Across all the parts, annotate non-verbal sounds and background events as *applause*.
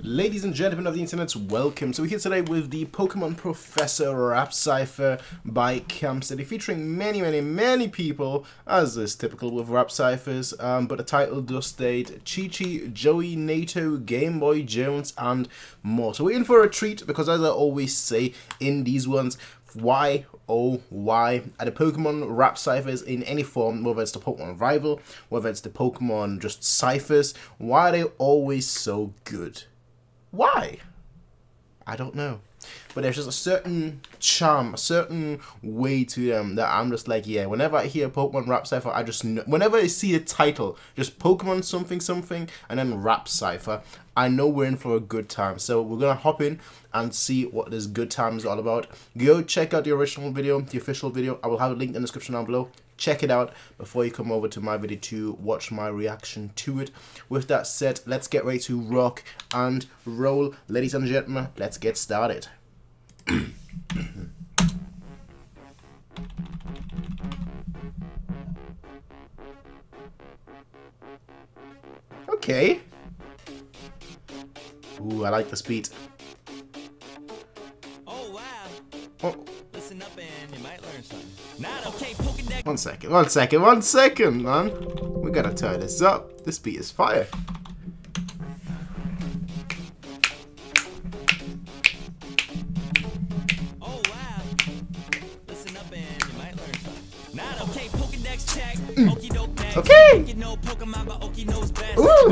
Ladies and gentlemen of the internet, welcome. So we're here today with the Pokemon Professor Rap Cypher by Cam Steady, featuring many, many, many people, as is typical with rap ciphers. Um, but the title does state Chi-Chi, Joey, Nato, Game Boy Jones, and more. So we're in for a treat because, as I always say in these ones, why, oh, why are the Pokemon rap ciphers in any form, whether it's the Pokemon Rival, whether it's the Pokemon just ciphers, why are they always so good? Why? I don't know. But there's just a certain charm, a certain way to them that I'm just like, yeah, whenever I hear Pokemon Rap Cypher, I just know, whenever I see the title, just Pokemon something something, and then Rap Cypher, I know we're in for a good time. So we're going to hop in and see what this good time is all about. Go check out the original video, the official video. I will have a link in the description down below check it out before you come over to my video to watch my reaction to it. With that said, let's get ready to rock and roll. Ladies and gentlemen, let's get started. *coughs* okay. Ooh, I like the speed. One second, one second, one second, man. We gotta turn this up. This beat is fire. Oh wow. Listen up and you might learn something. Not okay, Pokedex check. Mm. Okie doke next. Okay. You know Pokemon, but Okie knows best. Ooh.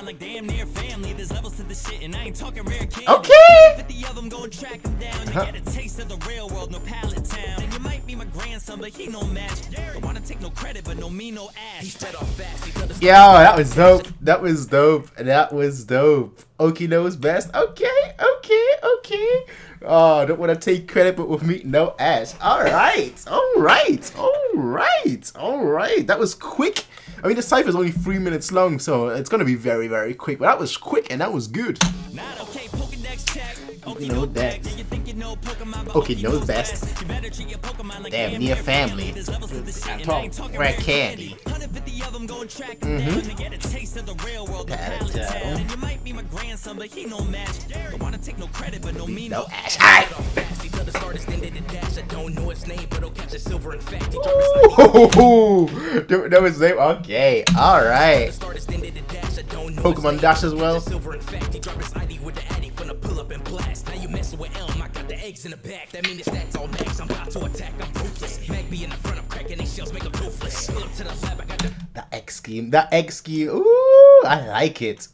Better treat your Pokemon like damn near family. There's levels to the shit, and I ain't talking rare candy. Okay. 50 of them go and track them down. You Uh-huh. get a taste of the real world, no pallet town. And you might be my grandson, but he no match. Don't wanna take no credit, but no me, no ass. He sped off fast. He could Yo, that was dope. That was dope. That was dope. Okie knows best. Okay, okay, okay. Oh, don't want to take credit, but with me, no ass. All right, all right, all right, all right. That was quick. I mean, the cipher is only three minutes long, so it's gonna be very, very quick. But that was quick, and that was good. Not okay, Pokedex check. You know that. Do you think you know Pokemon, but Okay, Okie knows knows best. best. You better treat your Pokemon like Damn near family. There's levels to the shit, and Talk I ain't talking rare rare candy. 150 of them go and track them down to get of the real world, no Pat it pallet down. town. And you might be my grandson, but he no match. Don't wanna take no credit, but no me, No no ass. All right. fast. He tell the the dash. I don't know his name, but he'll catch a silver fat. He Ooh, that was *laughs* name. Okay, all right. start extended the dash. I don't know Pokemon Dash as well. Silver and fat. He drop his ID with the addy from the pull up and blast. Now you messing with Elm. I got the eggs in the back. That mean the stats all max. I'm about to attack. I'm ruthless. Mag be in the front. I'm cracking these shells. Make them toothless. Pull up to the lab. I got the That X scheme. That X scheme. Ooh, I like it.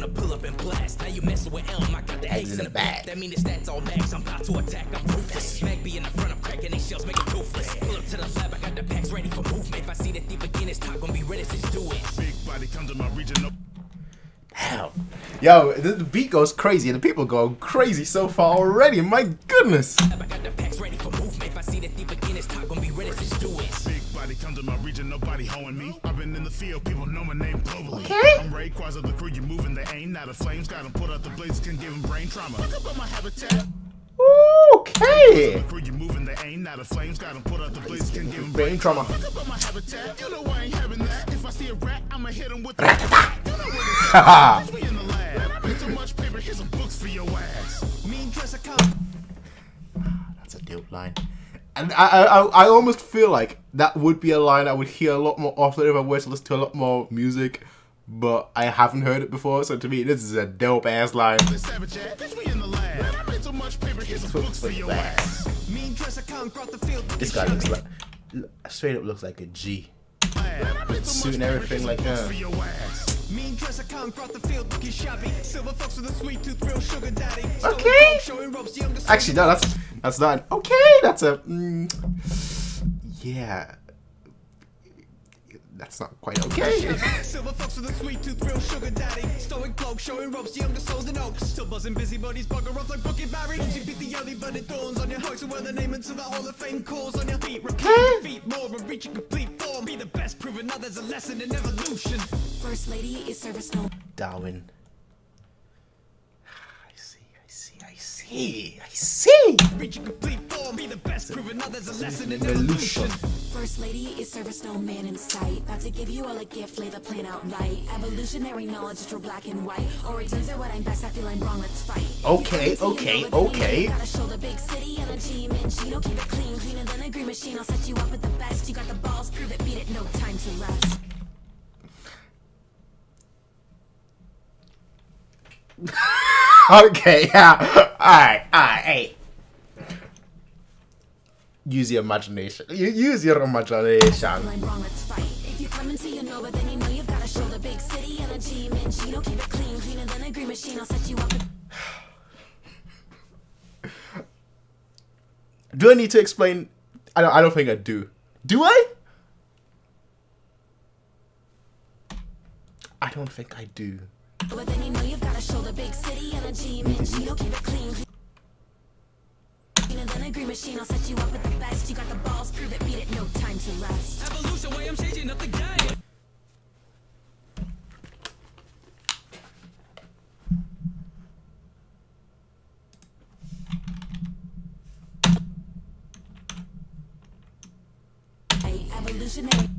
Drop his ID with the addy from the pull up and blast. Now you messing with Elm. I got the eggs in the back. That mean the stats all max. I'm about to attack. I'm ruthless. Mag be in the front. I'm cracking these shells. Make them toothless. Pull up to the lab. I got the packs ready for movement. If I see that deep again, it's top gonna be ready. Let's do it. Big body come to my region. No Damn. Yo, the, the beat goes crazy and the people go crazy so far already. My goodness. To my region. Nobody hoeing me. I've been in the field. People know my name globally. Okay. I'm Ray Quaz of the crew. You moving the aim. Now the flames got 'em put out the blazes. Can give 'em brain trauma. Look up on my habitat. Okay. Crew. You moving the aim. Now the flames got 'em put out the blazes. Can give 'em Brain trauma. Look up on my habitat. You know I ain't having that. If I see a rat, I'ma hit 'em with the. *laughs* you know what it's *laughs* in the lab. Too much paper. Here's some books for your ass. Mean dress. That's a dope line. And I, I, I I almost feel like that would be a line I would hear a lot more often if I were to listen to a lot more music. But I haven't heard it before, so to me, this is a dope ass line. Savage ass. Catch me in the lab. I made too much paper. Here's some books for Look your at ass. that. Mean dress, I come. Brought the field. This guy looks like straight up looks like a G. Suit and everything like that. For your ass. Mean dress, I come. Brought the field. Looking shabby. Silver fox with a sweet tooth, real sugar daddy. Okay. Showing ropes. Actually, no, that's that's not okay. That's a mm, yeah. That's not quite okay. Silver fox with a sweet tooth, real sugar daddy. Stoic cloak, showing ropes, the younger souls and oaks. Still buzzing busy bodies, bugger off like Bookie Barry. You beat the early, but it dawns on your heart. So wear the name into the Hall of Fame calls on your feet. Repeat, defeat more and reach a complete form. Be the best, proving now a lesson in evolution. First lady is service no. Darwin. Ah, I see, I see, I see, I see. Reach a complete form. be the best, proving others a lesson in Evolution. evolution. First lady is service no man in sight. About to give you all a gift, lay the plan out right. Evolutionary knowledge is for black and white. Origins are what I'm best, I feel I'm wrong, let's fight. Okay, okay, okay. Gotta show the big city and a G and Gino. Keep it clean, cleaner than a green machine. I'll set you up with the best. You got the balls, prove it, beat it, no time to rest. *laughs* Okay, yeah. Alright, alright, hey. Use your imagination. Use your imagination. Feel I'm wrong, let's fight. If you come into your Nova, then you know you've gotta show big city and a G and Gino. Keep it clean, cleaner than a green machine. I'll set you up *sighs* Do I need to explain? I don't, I don't think I do. Do I? I don't think I do. But then you know you've gotta show the big city and a G and Gino. Keep it clean, cleaner than a green machine. I'll set you up with the best. You got the balls, prove it, beat it, no time to rest. Evolution, way I'm changing up the game. Hey, evolutionary.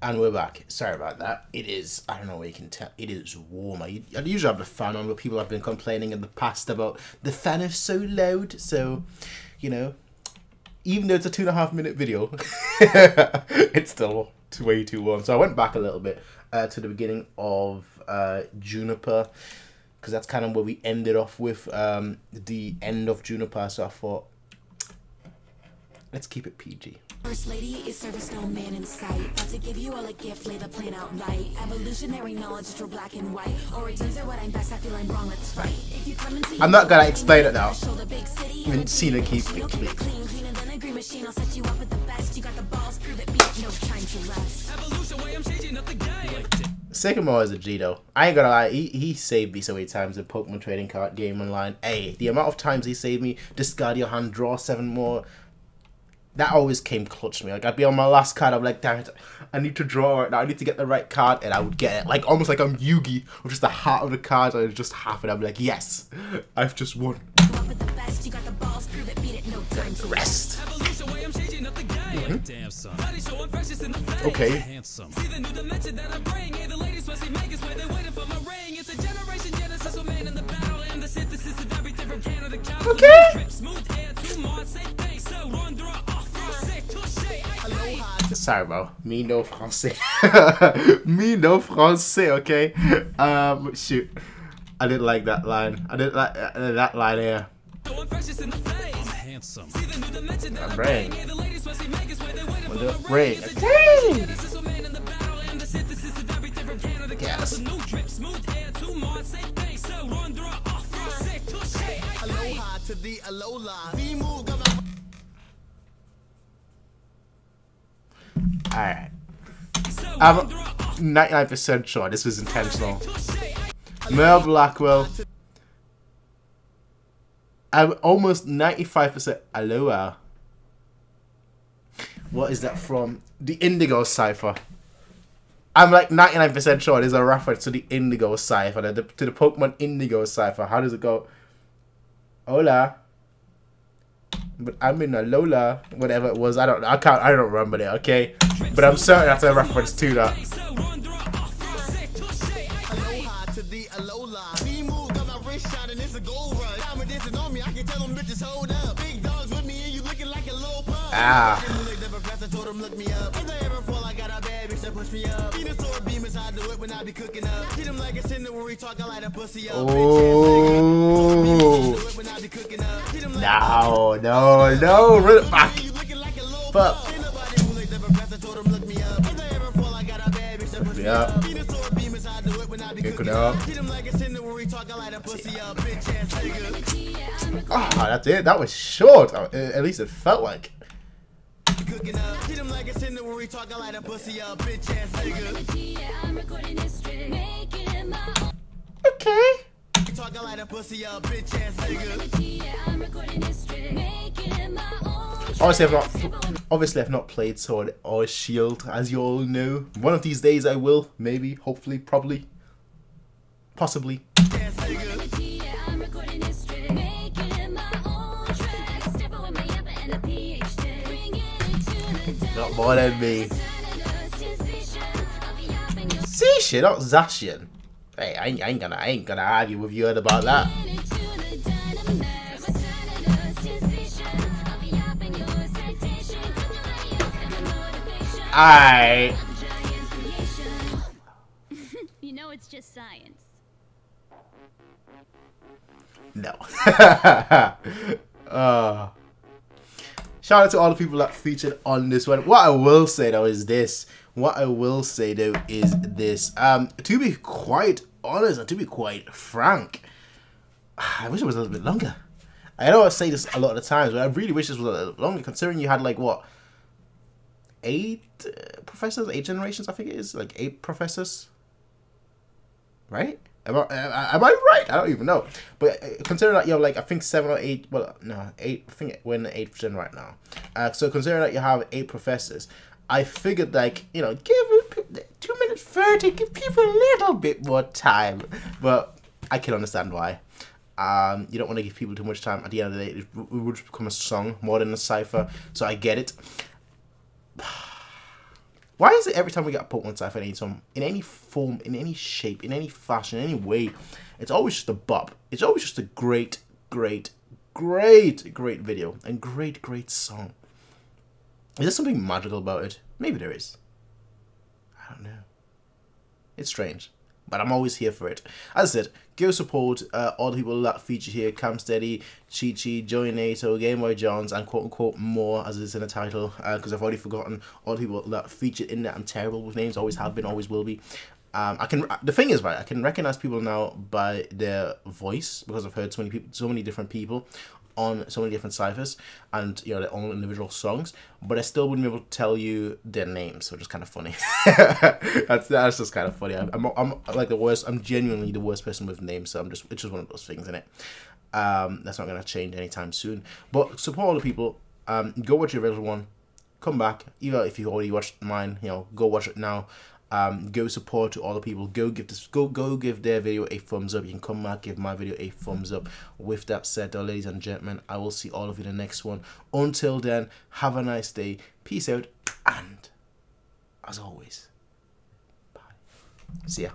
And we're back. Sorry about that. It is, I don't know where you can tell, it is warm. I, usually have the fan on, but people have been complaining in the past about the fan is so loud. So, you know, even though it's a two and a half minute video, *laughs* it's still way too warm. So I went back a little bit uh, to the beginning of uh, Juniper, because that's kind of where we ended off with um, the end of Juniper. So I thought, let's keep it PG. First lady is service no man in sight. About to give you all a gift, lay the plan out right. Evolutionary knowledge is for black and white. Origins are what I'm best, I feel I'm wrong, let's fight. If you come into I'm not gonna explain it now. Show the big city I mean, and Cena a keep Gino. it Keep clean. it clean, cleaner than a green machine. I'll set you up with the best. You got the balls, prove it, beat no time to rest. Evolution, way I'm changing up the game. Sycamore is a G though. I ain't gonna lie, he, he saved me so many times in Pokemon trading card game online. Hey, the amount of times he saved me, discard your hand, draw seven more. That always came clutch to me. Like I'd be on my last card, I'm like, damn it, I need to draw right now. I need to get the right card, and I would get it. Like almost like I'm Yugi, with just the heart of the cards, it just it. I'm like, yes, I've just won. It, it, rest. The face. Okay. I. Okay. Sorry, bro. Me no français. *laughs* Me no français. Okay. Um, shoot. I didn't like that line. I didn't like uh, that line here. Showing freshest in the. Handsome. The new dimension that I brain. bring. Hey, the ladies must see Vegas where they waiting for the my ring. brain. It's a generation genesis of man in the battle and the synthesis of everything from Canada, Yes. California. New drip, smooth air, two more, same thing. So run, draw, off, français, touché, aïe, aïe. Aloha to the Alola. V-move got my Alright. I'm run, draw, off, 99% sure this was intentional. Mel Blackwell. I'm almost 95% Aloha. What is that from? The Indigo Cipher. I'm like 99% sure there's a reference to the Indigo Cipher, the, to the Pokemon Indigo Cipher. How does it go? Hola. But I'm in Alola, whatever it was. I don't. I can't. I don't remember it. Okay, but I'm certain that's a reference to that. A a. Ah. Push me up. Venusaur beam is how I do it when I be cooking up. Treat him like a we talk, I light a pussy up. Oh. Do it when I be cooking up. Treat him like No, no, no. Run it back. you looking like a low Fuck. pup. Ain't nobody who like the professor told them look me up. If they ever fall, I got a bad bitch that push me Yeah. up. Venusaur beam is how I do it when I be Pick it up. up. Treat him like a sinner when we talk, I a pussy up. Bitch ass nigga. Ah, that's it. That was short. Uh, At least it felt like. Cooking up. Treat him like a sinner when we talk, I light a pussy up. Bitch ass nigga. Okay. We talk, I light a pussy up. Bitch ass nigga. Obviously, I've not. Obviously, I've not played Sword or Shield, as you all know. One of these days, I will. Maybe, hopefully, probably, possibly. Ass than me. Sisha, not Zacian. Hey, I ain't, I ain't gonna, I ain't gonna argue with you about that. I. *laughs* You know it's just science. No. *laughs* uh, shout out to all the people that featured on this one. What I will say though is this. What I will say though is this. Um, to be quite honest and to be quite frank, *sighs* I wish it was a little bit longer. I know I say this a lot of times, but I really wish this was a little longer. Considering you had like what eight uh, professors, eight generations, I think it is like eight professors, right? Am I, am I right? I don't even know. But uh, considering that you have like I think seven or eight, well no eight. I think we're in the eighth gen right now. Uh, so considering that you have eight professors, I figured like you know give two minutes thirty, give people a little bit more time. But I can understand why. Um, you don't want to give people too much time. At the end of the day, it would become a song more than a cipher. So I get it. Why is it every time we get a Pokemon Cipher in any, some, in any form, in any shape, in any fashion, in any way, it's always just a bop. It's always just a great, great, great, great video and great, great song. Is there something magical about it? Maybe there is. I don't know. It's strange. But I'm always here for it. As I said, go support uh, all the people that feature here. Cam Steady, Chi Chi, Joey Nato, Game Boy Jones, and quote unquote more as it's in the title. Because uh, I've already forgotten all the people that featured in there. I'm terrible with names. Always have been, always will be. Um, I can. The thing is, right, I can recognize people now by their voice because I've heard so many people, so many different people on so many different ciphers and you know their own individual songs, but I still wouldn't be able to tell you their names, which is kind of funny. *laughs* that's that's just kind of funny. I'm, I'm, I'm like the worst. I'm genuinely the worst person with names, so I'm just it's just one of those things in it. Um, that's not gonna change anytime soon. But support all the people. Um, go watch your original one. Come back, even if you already watched mine. You know, go watch it now um, go support to all the people. Go give this go go give their video a thumbs up. You can come back give my video a thumbs up. With that said though ladies and gentlemen i will see all of you in the next one. Until then have a nice day. Peace out and as always bye. See ya